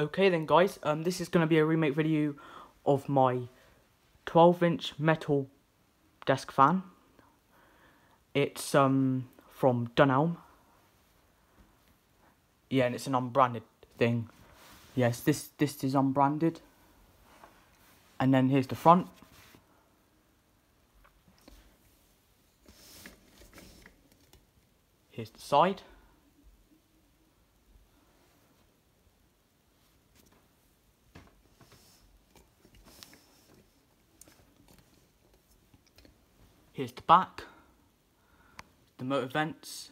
Okay then guys, um, this is going to be a remake video of my 12 inch metal desk fan. It's um from Dunelm. Yeah, and it's an unbranded thing. Yes, this this is unbranded. And then here's the front. Here's the side. Here's the back, the motor vents.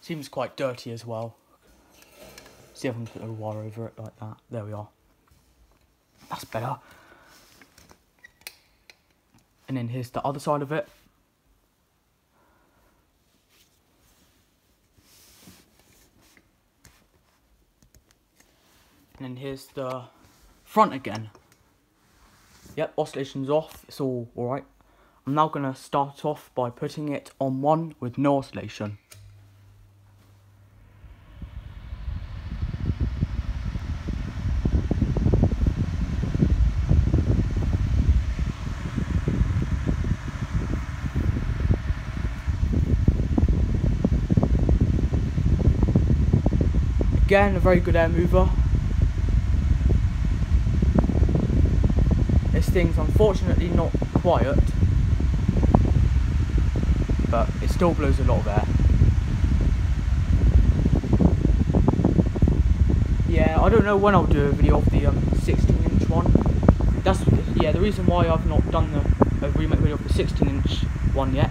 Seems quite dirty as well. See if I can put a wire over it like that. There we are. That's better. And then here's the other side of it. And then here's the front again. Yep, oscillation's off, it's all alright. I'm now going to start off by putting it on one with no oscillation. Again, a very good air mover. This thing's unfortunately not quiet, but it still blows a lot of air. Yeah, I don't know when I'll do a video of the um, 16 inch one. That's yeah, the reason why I've not done the remake video of the 16 inch one yet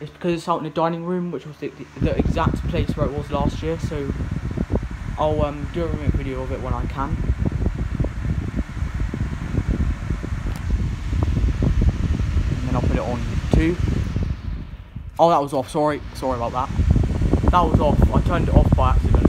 is because it's out in the dining room, which was the, the exact place where it was last year. So I'll um, do a remake video of it when I can. And then I'll put it on two. Oh, that was off. Sorry, sorry about that. That was off. I turned it off by accident.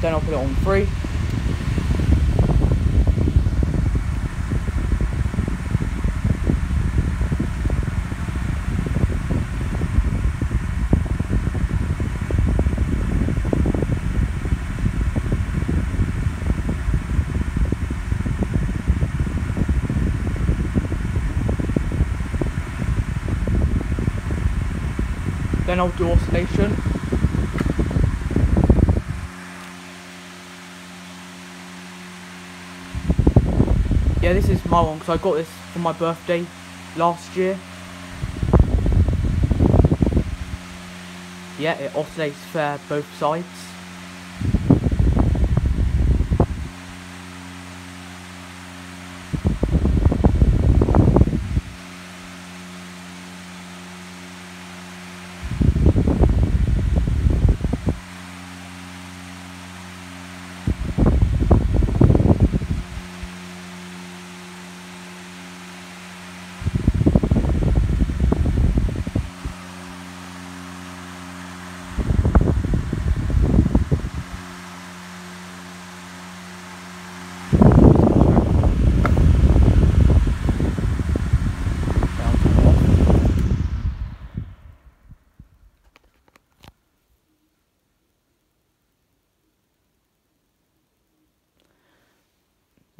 Then I'll put it on three. Then I'll do oscillation. Yeah, this is my one because I got this for my birthday last year. Yeah, it oscillates fair both sides.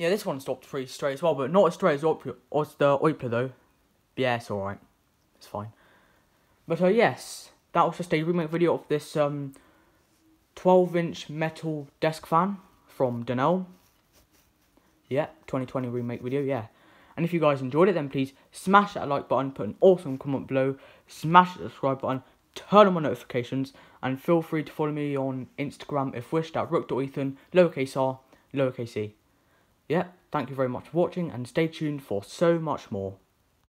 Yeah, this one stopped pretty straight as well, but not as straight as, Oipler, as the Oipler though. But yeah, it's alright. It's fine. But uh, yes, that was just a remake video of this um, 12 inch metal desk fan from Dunelm. Yeah, 2020 remake video, yeah. And if you guys enjoyed it, then please smash that like button, put an awesome comment below, smash the subscribe button, turn on my notifications, and feel free to follow me on Instagram if wished at rook.ethan, lowercase r, lowercase e. Yeah, thank you very much for watching and stay tuned for so much more.